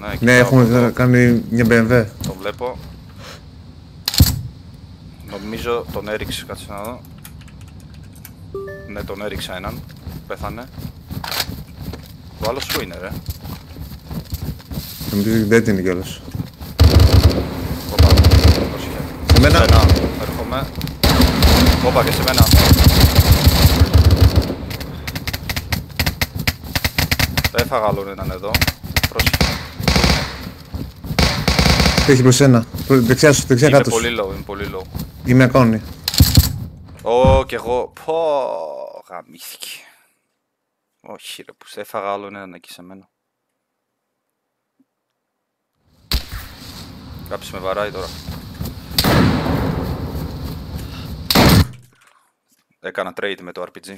Ναι, Ναι, κοιτάω έχουμε εδώ. κάνει μια BMW. Το βλέπω. Νομίζω τον έριξε, κάτσε να δω. Ναι, τον έριξα έναν. Πέθανε. Το άλλο σου είναι, ρε. Νομίζω δεν είναι κιόλας. Όπα, πρόσεχε. Σε μένα. Σένα, έρχομαι. Όπα και σε μένα. Έφαγα άλλον έναν εδώ. Πρόσεχε. Έχει προς σένα. Προ- Δεξιά σου, δεξιά Είναι κάτω σου. πολύ low, είναι πολύ low. Είμαι ακόμη. Ω, κι εγώ. Πω, γαμήθηκε. Όχι ρε, που σε έφαγα άλλον έναν εκεί σε μένα. Κάποιος με βαράει τώρα. Έκανα trade με το RPG.